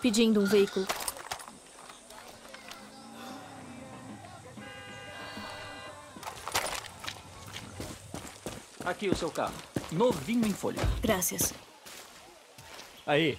pedindo um veículo. Aqui o seu carro. Novinho em folha. Graças. Aí.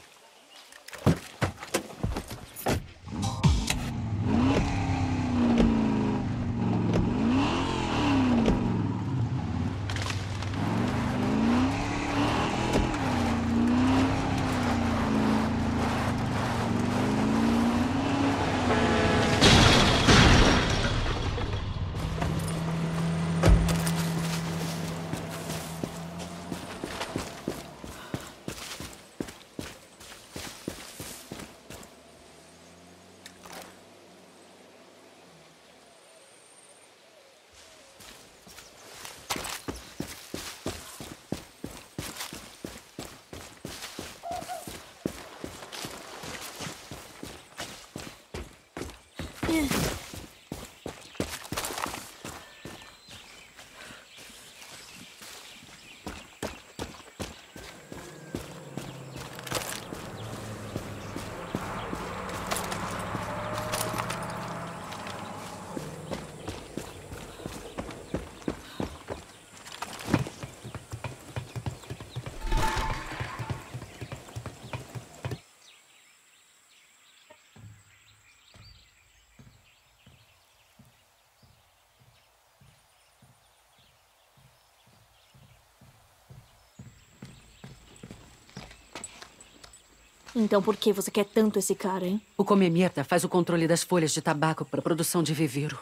Então por que você quer tanto esse cara, hein? O Come Mierda faz o controle das folhas de tabaco para produção de viviro.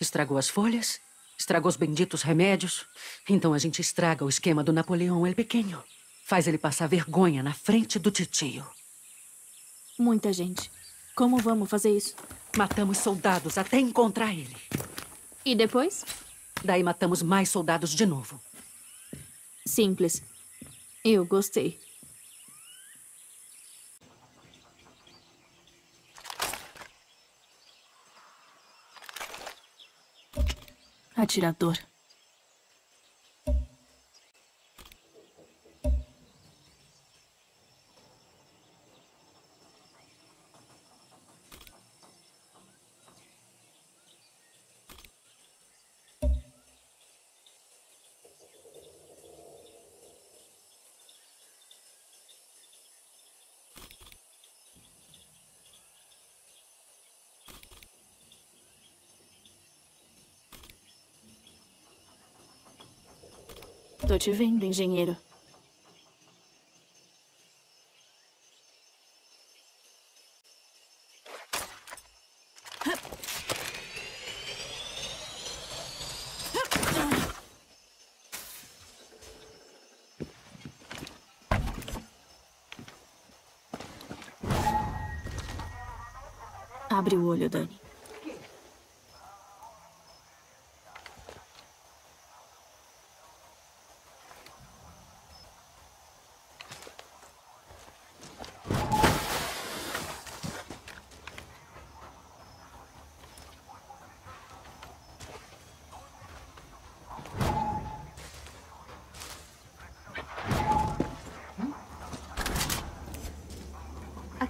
Estragou as folhas, estragou os benditos remédios. Então a gente estraga o esquema do Napoleão El Pequeno. Faz ele passar vergonha na frente do titio. Muita gente. Como vamos fazer isso? Matamos soldados até encontrar ele. E depois? Daí matamos mais soldados de novo. Simples. Eu gostei. Atirador. Tô te vendo, engenheiro. Abre o olho, Dani.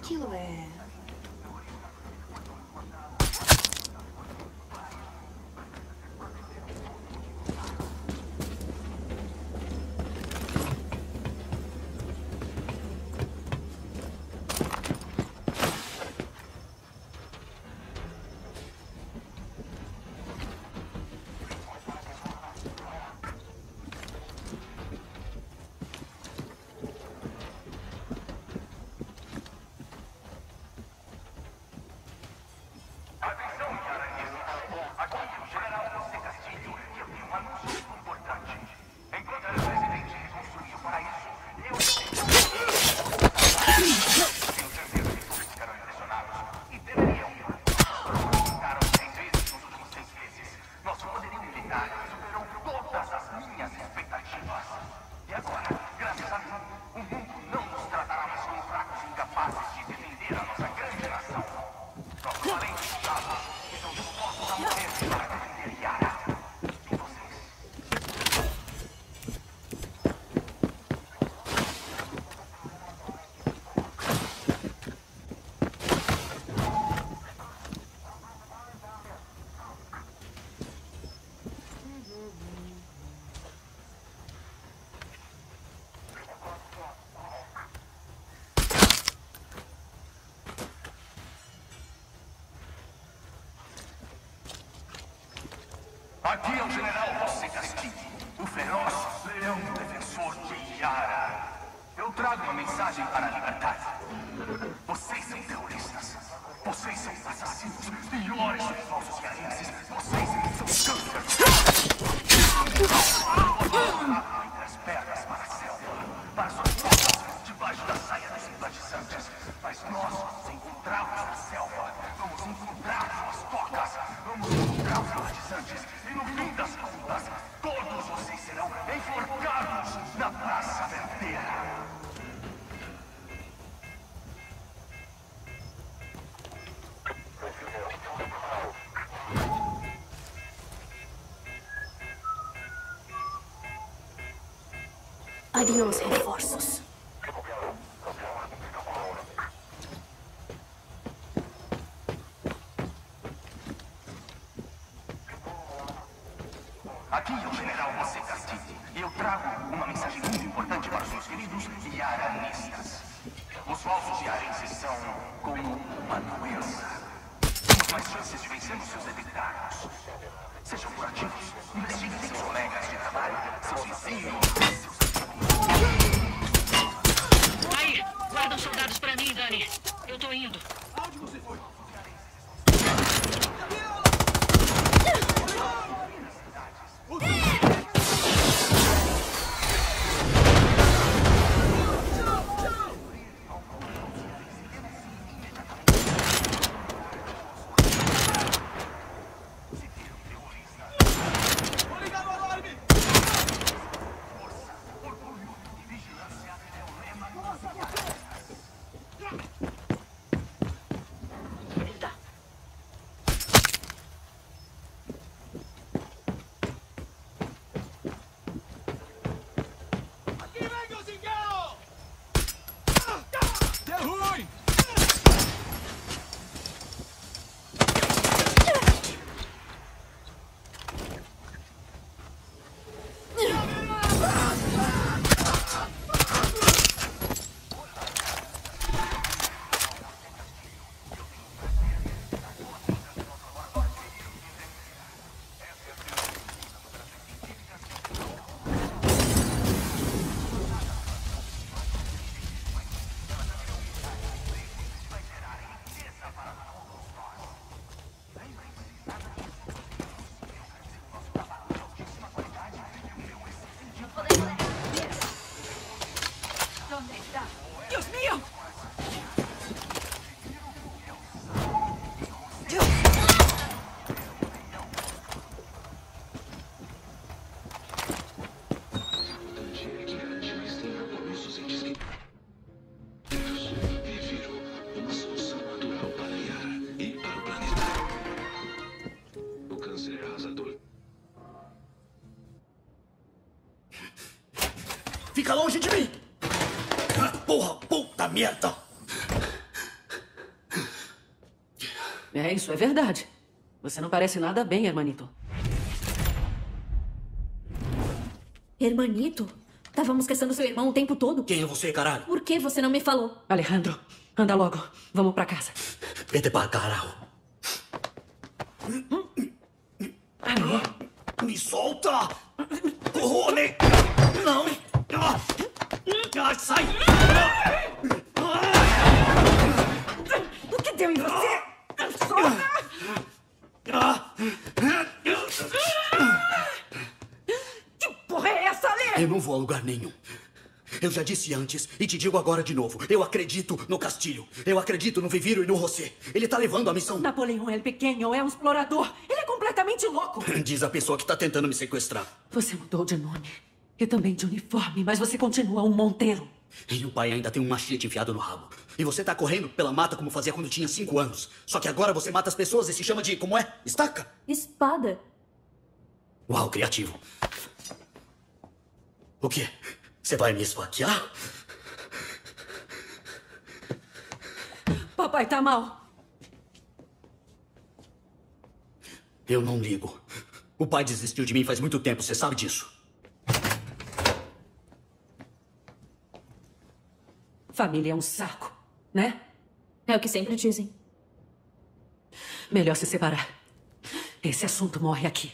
Aquilo é. Aqui é o general José Castilho, o feroz leão defensor de Yara. Eu trago uma mensagem para a liberdade. Vocês são terroristas. Vocês são assassinos. Piores dos nossos cearenses. Vocês são câncer. Adiós, reforços. Aqui é o general José Castilho e eu trago uma mensagem muito importante para os meus queridos iaranistas. Os falsos iarenses são como uma doença. Temos mais chances de vencermos seus detectários. Sejam curativos, investiguem seus colegas de trabalho, seus vizinhos, seus Aí, guarda os soldados pra mim, Dani. Eu tô indo. Uma Fica longe de mim! Ah, Porra, puta merda! É, isso é verdade. Você não parece nada bem, hermanito. Hermanito? Estávamos caçando seu irmão o tempo todo. Quem é você, caralho? Por que você não me falou? Alejandro, anda logo. Vamos pra casa. Vete pra caralho. Me solta! Corrone! Não! Sai! O que deu em você? Que porra é essa, Ale? eu não vou a lugar nenhum. Eu já disse antes e te digo agora de novo. Eu acredito no Castilho. Eu acredito no Viviro e no José. Ele tá levando a missão. Napoleão é pequeno, é um explorador. Ele é completamente louco. Diz a pessoa que tá tentando me sequestrar. Você mudou de nome. E também de uniforme, mas você continua um Monteiro. E o pai ainda tem um machete enfiado no rabo. E você tá correndo pela mata como fazia quando tinha cinco anos. Só que agora você mata as pessoas e se chama de. como é? Estaca? Espada. Uau, criativo. O quê? Você vai me esfaquear? Papai tá mal. Eu não ligo. O pai desistiu de mim faz muito tempo, você sabe disso. Família é um saco, né? É o que sempre dizem. Melhor se separar. Esse assunto morre aqui.